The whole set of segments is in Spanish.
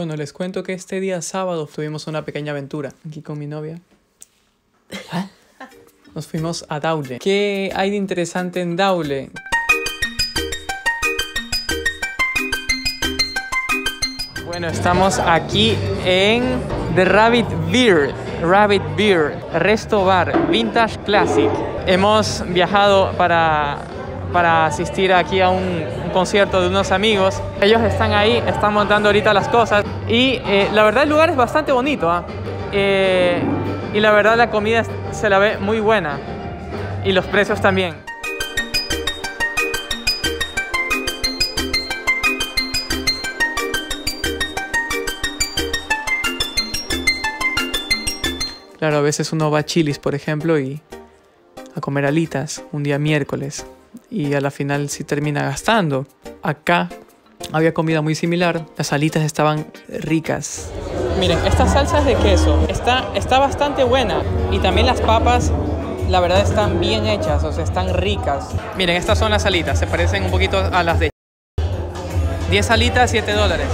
Bueno, les cuento que este día sábado tuvimos una pequeña aventura aquí con mi novia. ¿Ah? Nos fuimos a Daule. ¿Qué hay de interesante en Daule? Bueno, estamos aquí en The Rabbit Beer. Rabbit Beer, Resto Bar, Vintage Classic. Hemos viajado para, para asistir aquí a un, concierto de unos amigos. Ellos están ahí, están montando ahorita las cosas. Y eh, la verdad el lugar es bastante bonito. ¿ah? Eh, y la verdad la comida se la ve muy buena. Y los precios también. Claro, a veces uno va a Chilis, por ejemplo, y a comer alitas un día miércoles. Y a la final sí termina gastando. Acá había comida muy similar. Las alitas estaban ricas. Miren, esta salsa es de queso. Está, está bastante buena. Y también las papas, la verdad, están bien hechas. O sea, están ricas. Miren, estas son las alitas. Se parecen un poquito a las de... 10 alitas, 7 dólares.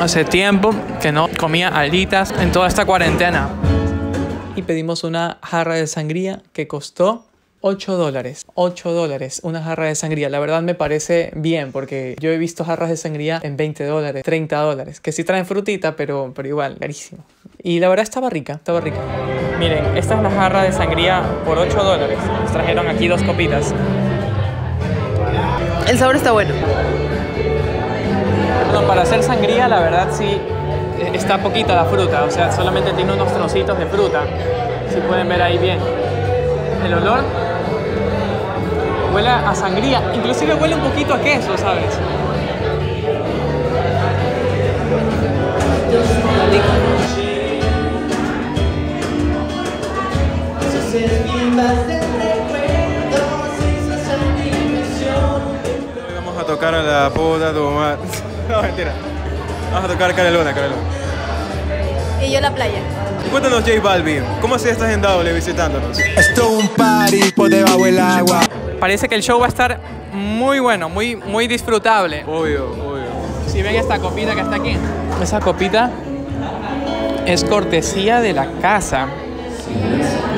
Hace tiempo que no comía alitas en toda esta cuarentena. Y pedimos una jarra de sangría que costó 8 dólares. 8 dólares, una jarra de sangría. La verdad me parece bien porque yo he visto jarras de sangría en 20 dólares, 30 dólares. Que sí traen frutita, pero, pero igual, carísimo. Y la verdad estaba rica, estaba rica. Miren, esta es la jarra de sangría por 8 dólares. Nos trajeron aquí dos copitas. El sabor está bueno. Bueno, para hacer sangría, la verdad sí eh, está poquita la fruta, o sea, solamente tiene unos trocitos de fruta. Si pueden ver ahí bien. El olor huele a sangría, inclusive huele un poquito a queso, ¿sabes? Hoy vamos a tocar a la puta tu madre. No, mentira. Vamos a tocar Cara Luna, Cara Luna. Y yo la playa. Cuéntanos, J Balvin, ¿cómo así estás en Daule visitándonos? Esto es un party por debajo del agua. Parece que el show va a estar muy bueno, muy, muy disfrutable. Obvio, obvio. Si ven esta copita que está aquí, esa copita es cortesía de la casa.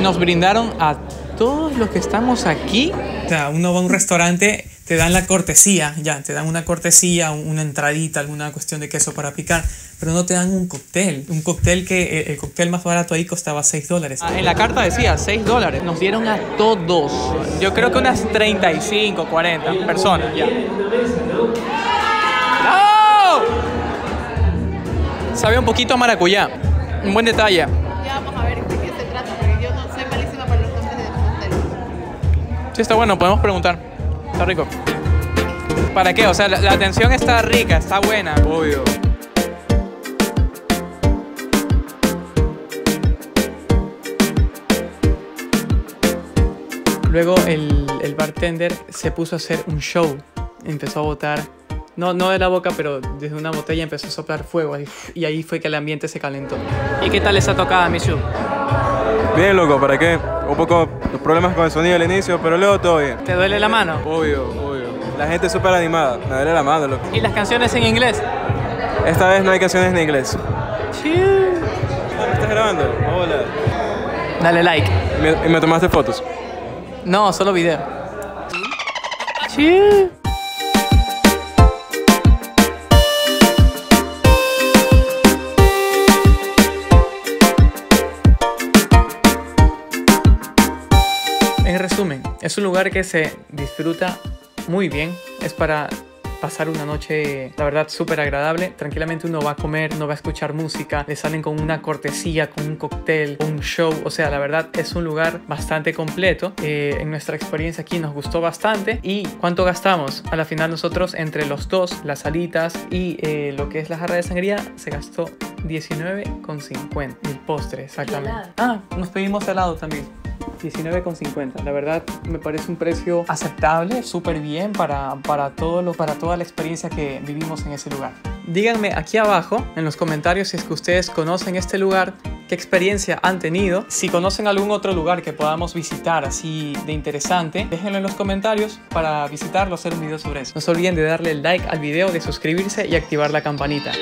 Nos brindaron a todos los que estamos aquí. O sea, uno va a un restaurante, te dan la cortesía, ya, te dan una cortesía, una entradita, alguna cuestión de queso para picar, pero no te dan un cóctel. Un cóctel que eh, el cóctel más barato ahí costaba 6 dólares. Ah, en la carta decía 6 dólares. Nos dieron a todos. Yo creo que unas 35, 40 personas ya. ¡No! Sabe un poquito a maracuyá. Un buen detalle. Ya vamos a ver de qué se trata, porque yo no soy malísima para los nombres de cócteles. Sí, está bueno, podemos preguntar. Está rico. ¿Para qué? O sea, la, la atención está rica, está buena. Obvio. Luego el, el bartender se puso a hacer un show. Empezó a botar, no, no de la boca, pero desde una botella empezó a soplar fuego. Y ahí fue que el ambiente se calentó. ¿Y qué tal esa tocada, Michu? Bien, loco, ¿para qué? Un poco los problemas con el sonido al inicio, pero luego todo bien. ¿Te duele la mano? Obvio, obvio. La gente es súper animada. Me duele la mano, loco. ¿Y las canciones en inglés? Esta vez no hay canciones en inglés. Ah, ¿Me estás grabando? Hola. Dale like. ¿Y me, y me tomaste fotos? No, solo video. Sí. Resumen, es un lugar que se disfruta muy bien. Es para pasar una noche, la verdad, súper agradable. Tranquilamente uno va a comer, no va a escuchar música, le salen con una cortesía, con un cóctel, un show. O sea, la verdad es un lugar bastante completo. Eh, en nuestra experiencia aquí nos gustó bastante. ¿Y cuánto gastamos? A la final nosotros, entre los dos, las salitas y eh, lo que es la jarra de sangría, se gastó 19,50. El postre, exactamente. Ah, nos pedimos helado también. 19,50. La verdad me parece un precio aceptable, súper bien para, para, todo lo, para toda la experiencia que vivimos en ese lugar. Díganme aquí abajo en los comentarios si es que ustedes conocen este lugar, qué experiencia han tenido. Si conocen algún otro lugar que podamos visitar así de interesante, déjenlo en los comentarios para visitarlo, hacer un video sobre eso. No se olviden de darle like al video, de suscribirse y activar la campanita.